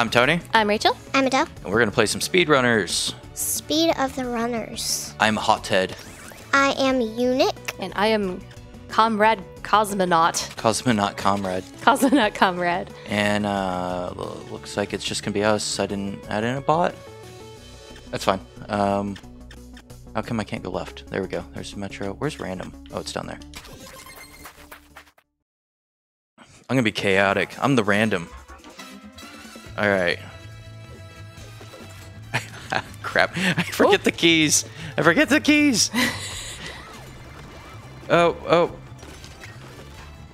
I'm Tony, I'm Rachel. I'm Adele. and we're gonna play some speedrunners. Speed of the runners. I'm Hothead, I am Unic. And I am Comrade Cosmonaut. Cosmonaut Comrade, Cosmonaut Comrade. and uh, l- looks like it's just gonna be us. I didn't add in a bot. That's fine. Um, how come I can't go left? There we go. There's Metro. Where's random? Oh, it's down there. I'm gonna be chaotic. I'm the random. All right. Crap! I forget the keys. I forget the keys. oh, oh!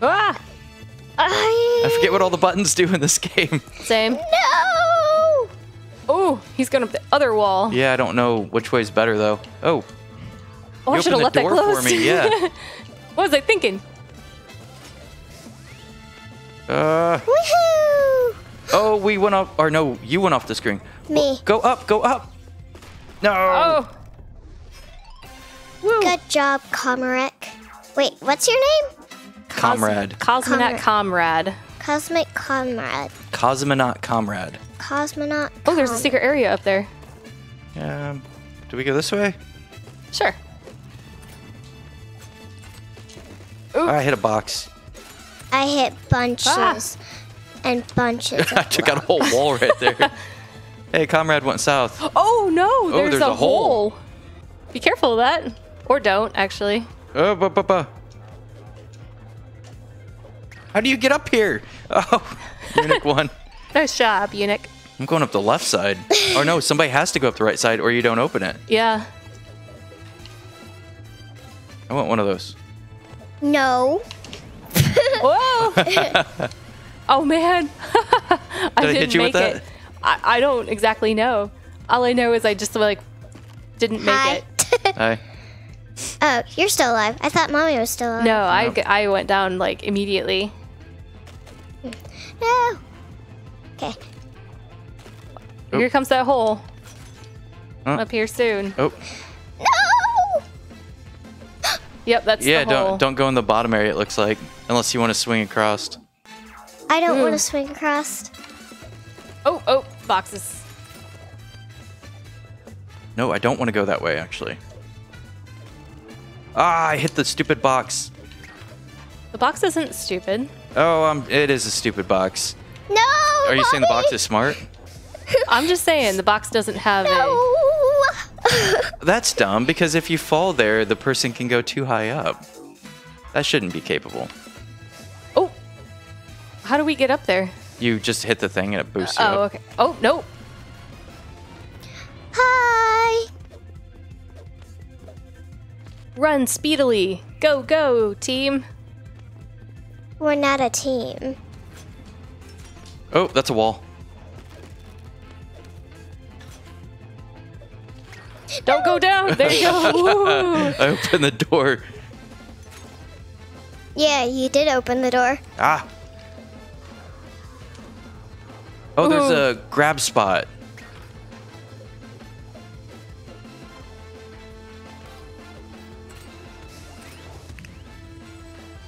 Ah! I I forget what all the buttons do in this game. Same. no. Oh, he's going up the other wall. Yeah, I don't know which way's better though. Oh, Oh, I should have opened left that door closed. for me. Yeah. what was I thinking? Uh. Woohoo! Oh, we went off. Or no, you went off the screen. Me. Go up. Go up. No. Oh. Woo. Good job, Comrade. Wait, what's your name? Comrade. Cosmonaut Comrade. Cosmic Comrade. Cosmonaut Comrade. Cosmonaut. Oh, there's a secret area up there. Um, do we go this way? Sure. Oh, I hit a box. I hit bunches Ah. And bunches. I took out a whole wall right there. hey, Comrade went south. Oh no, oh, there's, there's a, a hole. hole. Be careful of that. Or don't, actually. Oh, bu- bu- bu. How do you get up here? Oh, Unic one. Nice job, Unic. I'm going up the left side. Or no, somebody has to go up the right side or you don't open it. Yeah. I want one of those. No. Whoa! Oh man, I Did I didn't hit you with make that? it. I, I don't exactly know. All I know is I just like didn't make Hi. it. Hi. oh, you're still alive. I thought mommy was still alive. No, I, I went down like immediately. No. Okay. Oh. Here comes that hole. Huh? Up here soon. Oh, No. Yep, that's yeah. the hole. Don't don't go in the bottom area. It looks like unless you want to swing across. I don't want to swing across. Oh, oh, boxes. No, I don't want to go that way. Actually. Ah, I hit the stupid box. The box isn't stupid. Oh, um, it is a stupid box. No. Are you saying the box is smart? I'm just saying the box doesn't have a. No. That's dumb because if you fall there, the person can go too high up. That shouldn't be capable. How do we get up there? You just hit the thing and it boosts you Oh, up. okay. Oh no. Hi. Run speedily. Go, go, team. We're not a team. Oh, that's a wall. Don't go down. There you go. I opened the door. Yeah, you did open the door. Ah. Oh, there's mm-hmm. a grab spot.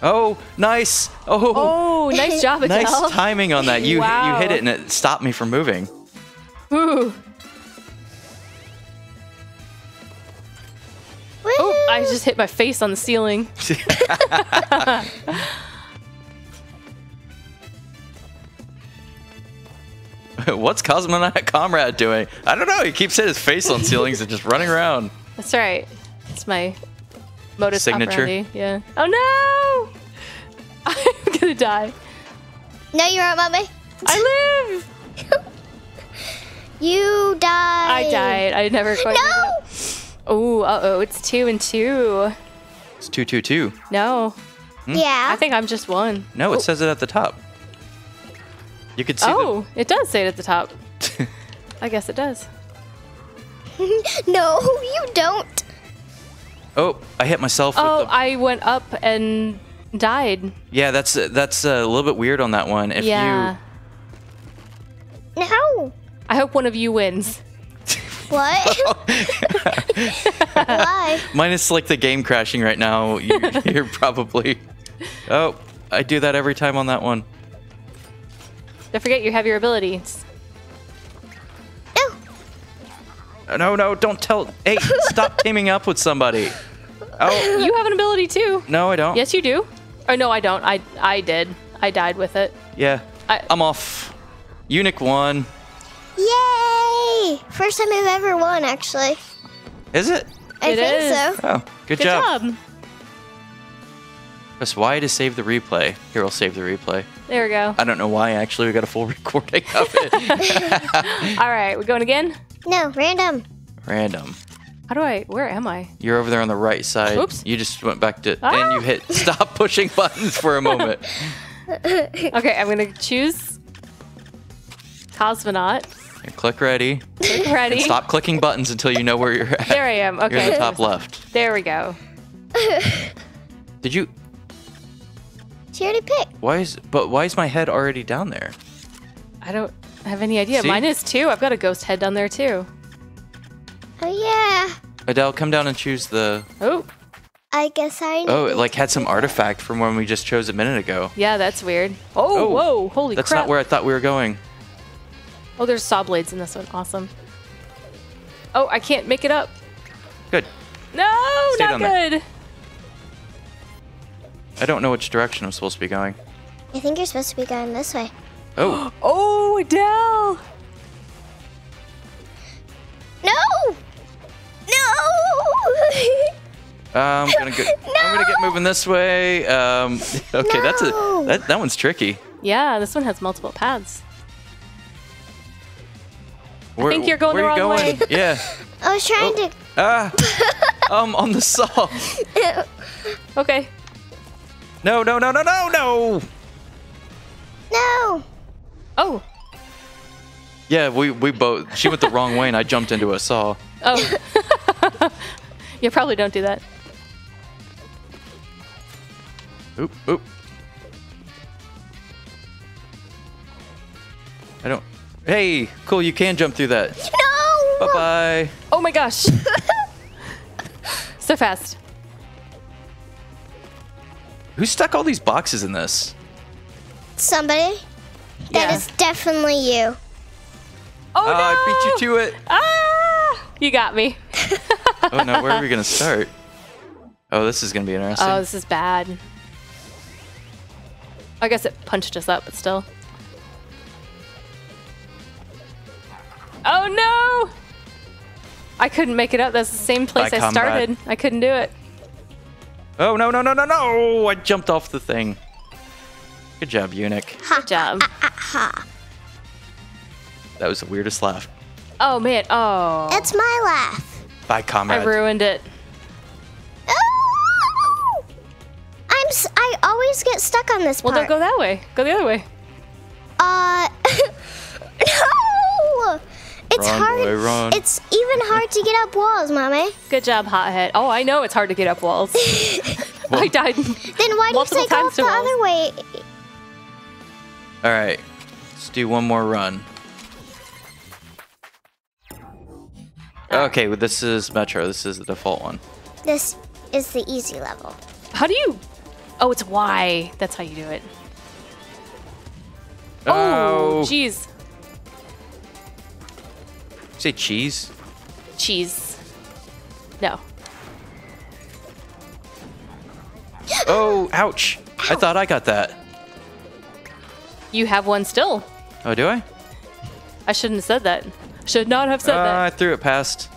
Oh, nice. Oh, Oh, nice job, Adele. nice timing on that. You you hit it and it stopped me from moving. Ooh. Oh, I just hit my face on the ceiling. What's Cosmonaut Comrade doing? I don't know. He keeps hitting his face on ceilings and just running around. That's right. It's my modus Signature? operandi. Yeah. Oh no! I'm gonna die. No, you're not, mommy. I live. You died. I died. I never quite. No. Oh, uh oh. It's two and two. It's 222. No, Yeah. I think I'm just one. No, it says it at the top. You could see Oh, it does say it at the top. I guess it does. no, you don't. Oh, I hit myself with Oh, the. I went up and died. Yeah, that's uh, that's uh, a little bit weird on that one. If yeah. No. I hope one of you wins. What? Why? you minus like the game crashing right now, you, you're probably. Oh, I do that every time on that one. Don't forget you have your abilities. No, no, don't tell. Hey, stop teaming up with somebody. Oh, You have an ability too. no, I don't. Yes, you do. Oh no, I don't. I I did. I died with it. Yeah. I- I'm off. Unic won. Yay! First time I've ever won, actually. Is it? I It think is. so. Oh, good, Good job. job. Press Y to save the replay. Here, I'll save the replay. There we go. I don't know why, actually. We got a full recording of it. All right, we're going again. No, random. Random. How do I? Where am I? You're over there on the right side. Oops. You just went back to, Ah. and you hit stop pushing buttons for a moment. Okay, I'm gonna choose cosmonaut. And click ready. Click ready. And stop clicking buttons until you know where you're at. There I am. Okay. You're in the top left. There we go. Did you? She already picked. Why is? But why is my head already down there? I don't have any idea. See? Mine is too. I've got a ghost head down there too. Oh, yeah. Adele, come down and choose the. Oh, I guess I Oh, it like had some artifact from when we just chose a minute ago. yeah, that's weird. Oh, Oh, whoa, holy That's crap. That's not where I thought we were going. Oh, there's saw blades in this one. Awesome. Oh, I can't make it up. Good. No, Stay not good. there. Good. I don't know which direction I'm supposed to be going. I think you're supposed to be going this way. Oh, Oh, Adele. No! No! I'm gonna go. I'm gonna get moving this way. Um, okay, that's a that, that one's tricky. Yeah, this one has multiple paths. Where, think you're going where the wrong going? way. Yeah. I was trying to. Ah. um, on the saw. Okay. No, no, no, no, no, no. No! Oh, Yeah, we we both. She went the wrong way, and I jumped into a saw. oh. you probably don't do that. Oop, oop. I don't. Hey, cool. You can jump through that. No! Bye bye. Oh my gosh. so fast. Who stuck all these boxes in this? Somebody? That Yeah. is definitely you. Oh no! Ah, I beat you to it. Ah! You got me. Oh no, where are we gonna start? Oh, this is gonna be interesting. Oh, this is bad. I guess it punched us up, but still. Oh no! I couldn't make it up. That's the same place Bye, I comrade. started. I couldn't do it. Oh no no no no no! I jumped off the thing. Good job, Unic. Good job. That was the weirdest laugh. Oh man. Oh. That's my laugh. Bye, I comrade. ruined it. Oh! I'm. S- I always get stuck on this Well, part. don't go that way. Go the other way. Uh. no! It's Run, hard. boy, run. It's even hard to get up walls, mommy. Good job, hothead. Oh, I know it's hard to get up walls. I died. Then why do you Multiple say go up to the walls. other way? All right, let's do one more run. Okay, well, this is Metro. This is the default one. This is the easy level. How do you? Oh, it's Y. That's how you do it. Oh, Oh, jeez. Say cheese. Cheese. No. Oh, ouch! I thought I got that. You have one still. Oh, do I? I shouldn't have said that. Should not have said Uh, I threw it past.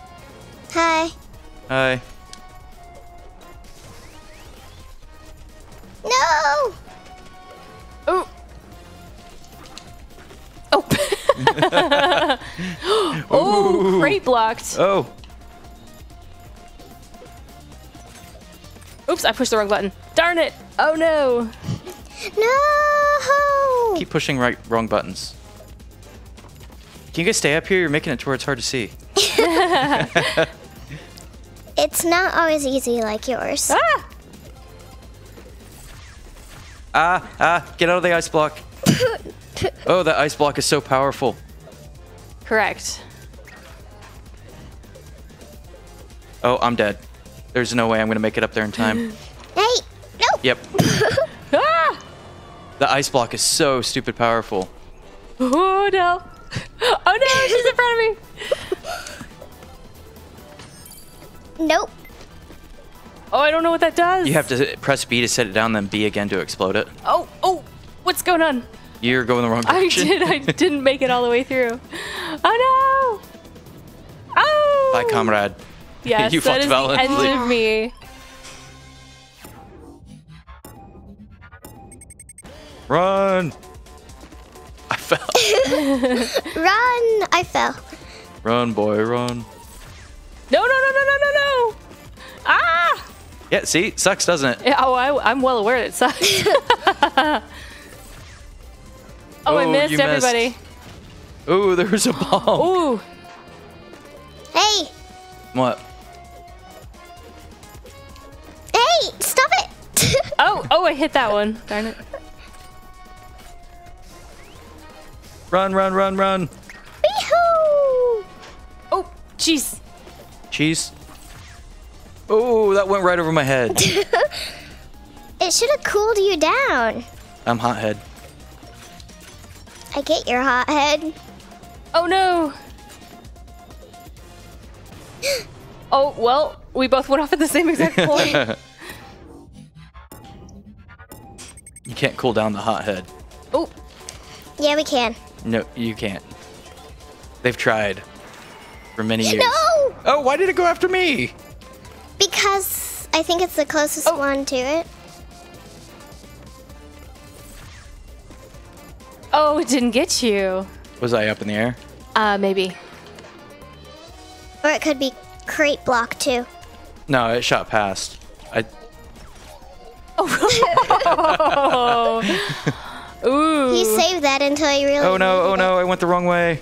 Hi. Hi. No! Oh. crate blocked. Oh, Oops, I pushed the wrong button. Darn it. Oh no. No! keep pushing right, wrong buttons. Can you guys stay up here? You're making it to where it's hard to see. It's not always easy like yours. Ah! Ah, ah! Get out of the ice block. oh, that ice block is so powerful. Correct. Oh, I'm dead. There's no way I'm gonna make it up there in time. Hey! No! yep. Ah! The ice block is so stupid powerful. Oh no. Oh no, she's in front of me. Nope. Oh, I don't know what that does. You have to press B to set it down, then B again to explode it. Oh, oh, what's going on? You're going the wrong direction. I did. I didn't make it all the way through. Oh no! Oh. Bye, comrade. Yes, You that fought is the end of me. Run! I fell. Run! I fell. run, boy, run. No, no, no, no, no, no, no! Ah! Yeah, see? Sucks, doesn't it? Yeah, oh, I, I'm well aware it sucks. Oh, I missed you missed. everybody. Ooh, there was a bomb. Ooh. Hey! What? Hey! Stop it! Oh, oh, I hit that one. Darn it. Run, run, run, run. Wee-hoo! Oh, jeez. Cheese. Oh, that went right over my head. It should have cooled you down. I'm hothead. I get your hot head. Oh no. Oh, well, we both went off at the same exact point. You can't cool down the hothead. oh, Yeah, we can. No, you can't. They've tried for many years. No! Oh, why did it go after me? Because I think it's the closest Oh. one to it. Oh, it didn't get you. Was I up in the air? Uh, maybe. Or it could be crate block too. No, it shot past. I Oh. Ooh. He saved that until he really. Oh no, oh needed no, I went the wrong way.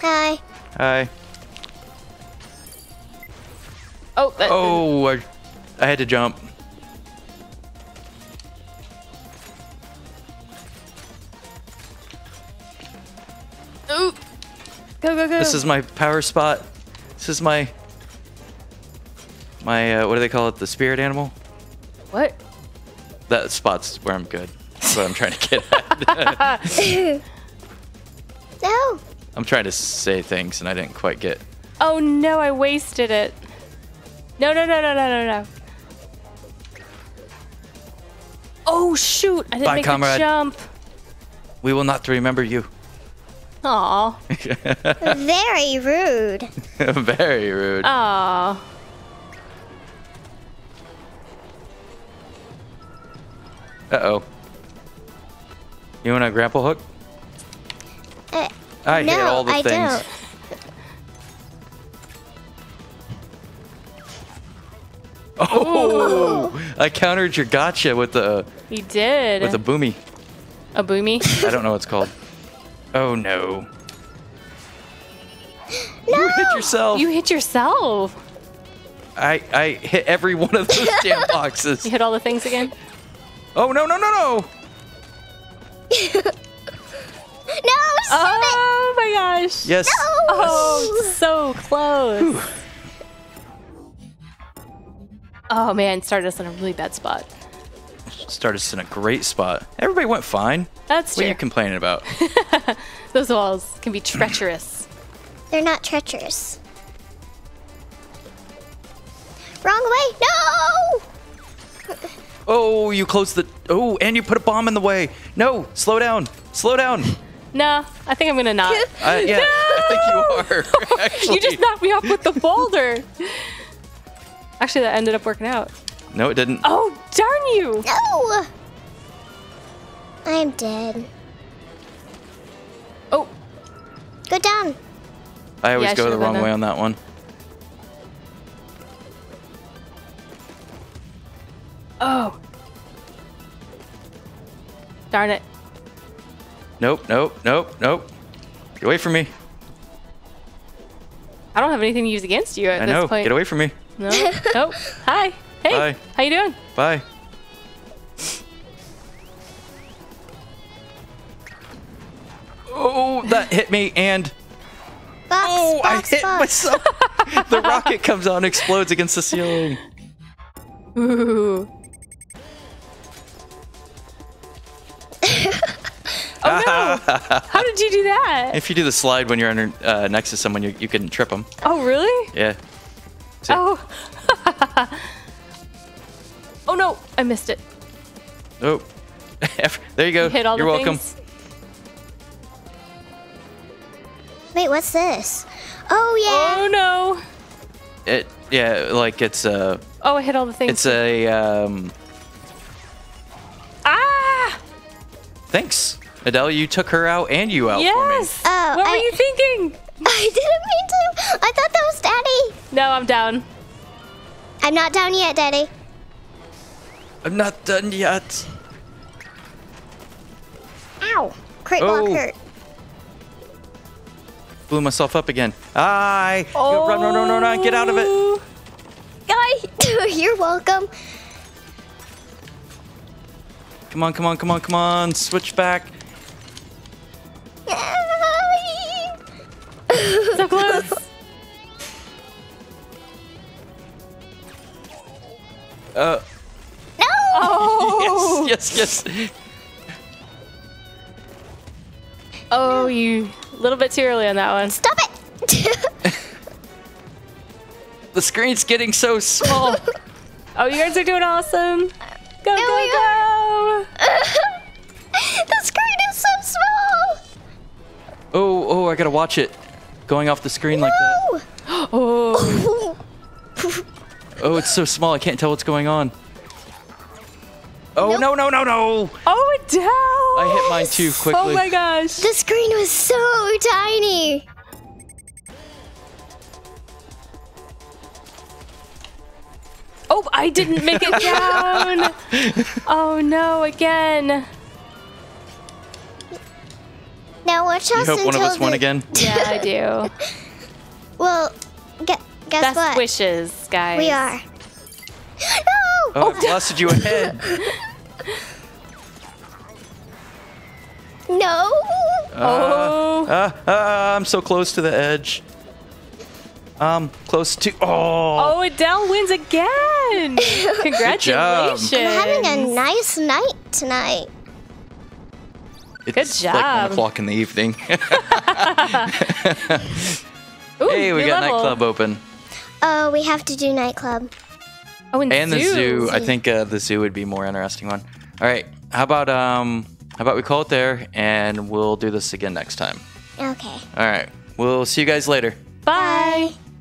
Hi. Hi. Oh, that, Oh, I, I had to jump. Go, go, go. This is my power spot. This is my my uh, what do they call it? The spirit animal. What? That spot's where I'm good. That's what I'm trying to get at. No. I'm trying to say things and I didn't quite get. Oh no, I wasted it. No, no, no, no, no, no, no. Oh shoot! I didn't Bye, make comrade. the jump. We will not remember you. Aw. Very rude. Very rude. Aw. Uh oh. You want a grapple hook? Uh, I no, hit all the I things. don't. Oh, I countered your gotcha with the You did. with the boomy. a boomy. I don't know what it's called. Oh no. No. You hit yourself. you hit yourself. I I hit every one of those damn boxes. You hit all the things again. Oh no no no no! No, stop it. Oh my gosh. Yes. Oh, so close. Oh man, started us in a really bad spot. Started us in a great spot. Everybody went fine. That's What are you complaining about? Those walls can be treacherous. They're not treacherous. Wrong way. No. Oh, you closed the. Oh, and you put a bomb in the way. No, slow down. Slow down. No, I think I'm gonna not. Uh, yeah, I think you are. You just knocked me off with the boulder. Actually, that ended up working out. No, it didn't. Oh, darn you! No. I'm dead. Oh, Go down. I always Yeah, I go the wrong way on that one. oh. Darn it. Nope, nope, nope, nope. Get away from me. I don't have anything to use against you at I this know. point. Get away from me. No. nope. Hi. Hey. Bye. How you doing? Bye. Oh, that hit me and Box, oh, box, I hit box. myself. the rocket comes out and explodes against the ceiling. Ooh. oh no! How did you do that? If you do the slide when you're under uh, next to someone, you, you can trip them. Oh really? Yeah. See? Oh. I missed it. Oh. there you go. Hit all You're the welcome. things. Wait, what's this? Oh yeah. Oh no. It yeah, like it's a Oh, I hit all the things. it's a um ah! thanks. Adele, you took her out and you out Yes. Oh, what I- were you thinking? I didn't mean to. I thought that was Daddy. No, I'm down. I'm not down yet, Daddy. For me. I'm not done yet. Ow. Crit Oh. block hurt. Blew myself up again. I oh. run, run, run, run, run, get out of it. Oh. Guy, you're welcome. Come on, come on, come on, come on. Switch back. So close. Uh no. Yes, yes, yes. Oh, you a little bit too early on that one. Stop it. The screen's getting so small. Oh, you guys are doing awesome. Go, There go, we go. the screen is so small. oh, oh, I gotta watch it. Going off the screen like that. Oh! Oh. Oh, it's so small I can't tell what's going on. Oh no no no no! Oh, Adele. I hit mine too oh, quickly. Oh my gosh. The screen was so tiny. Oh, I didn't make it down. oh no, again. Now watch You us hope one of until us won the- again. Yeah, I do. Well, gu- guess Best what? wishes, guys. We are. No. Oh, I blasted you ahead. No. Oh. Uh, uh, I'm so close to the edge. Um, close to. Oh, Oh, Adele wins again. Congratulations. I'm having a nice night tonight. it's good like one o'clock in the evening. Ooh, hey, we got level. nightclub open, Oh, we have to do nightclub. Oh, and, and the zoo. I think uh, the zoo would be more interesting one. All right, how about um, how about we call it there, and we'll do this again next time. Okay. All right, we'll see you guys later. Bye. Bye.